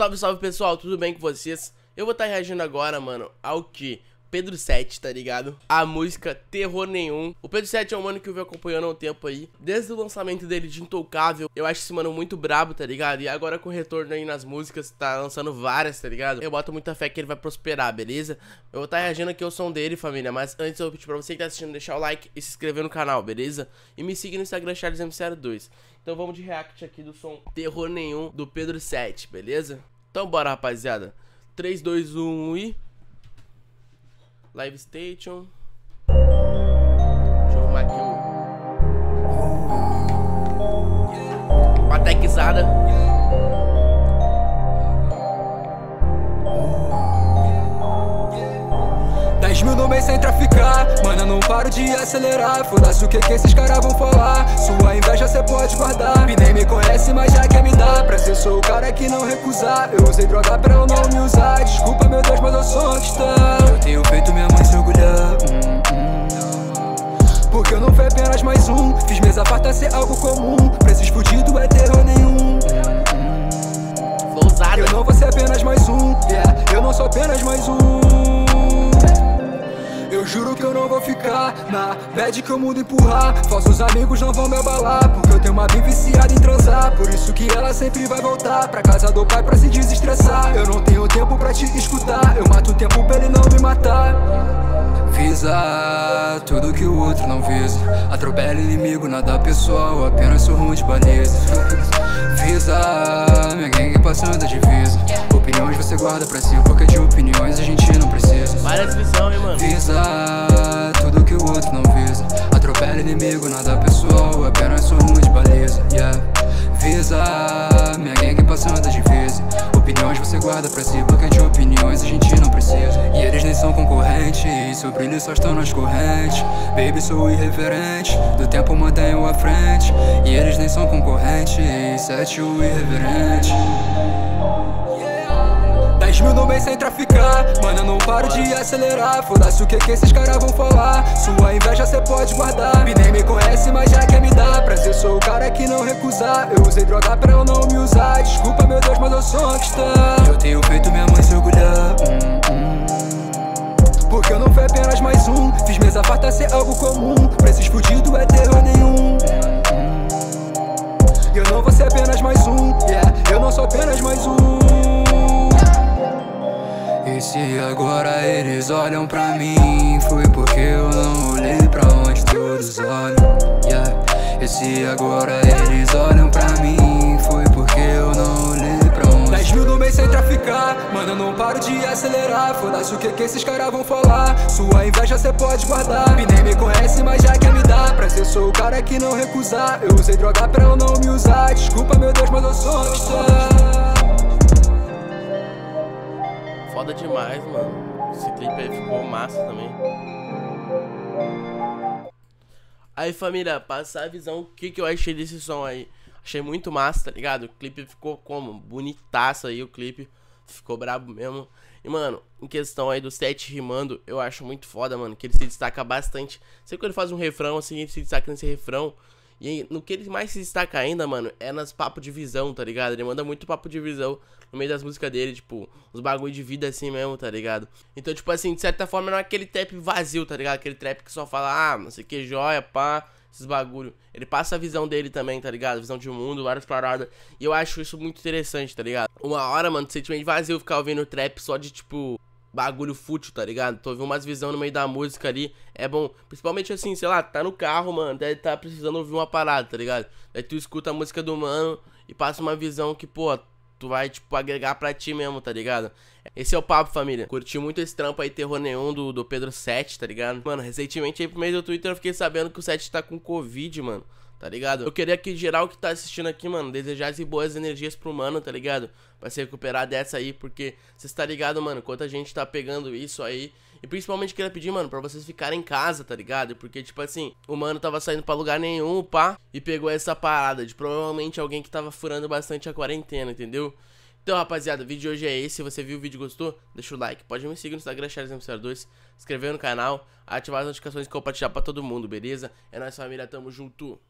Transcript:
Salve, salve pessoal, tudo bem com vocês? Eu vou estar tá reagindo agora, mano, ao que? Pedro 7, tá ligado? A música Terror Nenhum. O Pedro 7 é um mano que eu venho acompanhando há um tempo aí. Desde o lançamento dele de Intocável, eu acho esse mano muito brabo, tá ligado? E agora com o retorno aí nas músicas, tá lançando várias, tá ligado? Eu boto muita fé que ele vai prosperar, beleza? Eu vou estar tá reagindo aqui ao som dele, família. Mas antes eu vou pedir pra você que tá assistindo deixar o like e se inscrever no canal, beleza? E me seguir no Instagram CharlesM02. Então vamos de react aqui do som Terror Nenhum do Pedro 7, beleza? Então bora, rapaziada. 3, 2, 1 e... Live Station. Deixa eu arrumar aqui. Uma techzada. Mil no mês sem traficar Mano, eu não paro de acelerar Foda-se o que que esses caras vão falar Sua inveja cê pode guardar E nem me conhece, mas já dar Prazer, sou o cara que não recusar Eu usei droga pra eu não me usar. Desculpa, meu Deus, mas eu sou um Eu tenho feito minha mãe se orgulhar. Hum, hum. Porque eu não fui apenas mais um. Fiz mesa farta ser algo comum. Pra esses fudidos é terror nenhum. Hum, Eu não vou ser apenas mais um. Yeah. Eu não sou apenas mais um eu juro que eu não vou ficar na bad que o mundo empurrar. Falsos amigos não vão me abalar Porque eu tenho uma bem viciada em transar. Por isso que ela sempre vai voltar Pra casa do pai pra se desestressar. Eu não tenho tempo pra te escutar Eu mato o tempo pra ele não me matar. Visa tudo que o outro não visa. Atropela inimigo, nada pessoal Apenas sou ruim de baliza Visa minha gangue passando a divisa Opiniões você guarda pra si Porque de opiniões a gente não precisa Várias visões, hein, mano? Visa tudo que o outro não visa. Atropela inimigo, nada pessoal Apenas sou ruim de baliza. Yeah. Visa minha gangue passando a divisa Opiniões você guarda pra si Porque de opiniões a gente não precisa. E eles nem são concorrentes Seu brilho só estão nas correntes. Baby, sou irreverente Do tempo mantenho à frente. E eles nem são concorrentes Sete o irreverente 10 mil no mês sem traficar. Mano, eu não paro de acelerar. Foda-se o que que esses caras vão falar. Sua inveja cê pode guardar. E nem me conhece, mas já quer me dar. Prazer, sou o cara que não recusar Eu usei droga pra eu não me usar. Desculpa, meu Deus, mas eu sou um cristão e se agora eles olham pra mim. Foi porque eu não olhei pra onde todos olham. Yeah. E se agora eles olham pra mim. Foi porque eu não olhei pra onde 10 mil no mês sem traficar. Mano, eu não paro de acelerar. Foda-se o que que esses caras vão falar. Sua inveja cê pode guardar. E nem me conhece, mas já quer me dar. Prazer, sou o cara que não recusar. Eu usei droga pra eu não me usar. Desculpa, meu Deus, mas eu sou um foda demais, mano. Esse clipe aí ficou massa também. Aí, família, passar a visão, o que, que eu achei desse som aí. Achei muito massa, tá ligado? O clipe ficou como? Bonitaço aí o clipe. Ficou brabo mesmo. E, mano, em questão aí do set rimando, eu acho muito foda, mano. Que ele se destaca bastante. Sempre que ele faz um refrão, assim, ele se destaca nesse refrão. E no que ele mais se destaca ainda, mano, é nas papo de visão, tá ligado? Ele manda muito papo de visão no meio das músicas dele, tipo, os bagulho de vida assim mesmo, tá ligado? Então, tipo assim, de certa forma não é aquele trap vazio, tá ligado? Aquele trap que só fala, ah, não sei o que, joia, pá, esses bagulho. Ele passa a visão dele também, tá ligado? Visão de mundo, várias paradas. E eu acho isso muito interessante, tá ligado? Uma hora, mano, sentimento vazio ficar ouvindo trap só de, tipo, bagulho fútil, tá ligado? Tô ouvindo umas visão no meio da música ali. É bom. Principalmente assim, sei lá, tá no carro, mano. Deve tá precisando ouvir uma parada, tá ligado? Aí tu escuta a música do mano e passa uma visão que, pô, tu vai, tipo, agregar pra ti mesmo, tá ligado? Esse é o papo, família. Curti muito esse trampo aí, terror nenhum do, do Pedro 7, tá ligado? Mano, recentemente aí pro meio do Twitter eu fiquei sabendo que o 7 tá com Covid, mano tá ligado? Eu queria que geral que tá assistindo aqui, mano, desejasse boas energias pro mano, tá ligado? Pra se recuperar dessa aí, porque você tá ligado, mano, quanta gente tá pegando isso aí. E principalmente queria pedir, mano, pra vocês ficarem em casa, tá ligado? Porque, tipo assim, o mano tava saindo pra lugar nenhum, pá, e pegou essa parada de provavelmente alguém que tava furando bastante a quarentena, entendeu? Então, rapaziada, o vídeo de hoje é esse. Se você viu o vídeo e gostou, deixa o like. Pode me seguir no Instagram, charles2 se inscrever no canal, ativar as notificações e compartilhar pra todo mundo, beleza? É nóis, família. Tamo junto.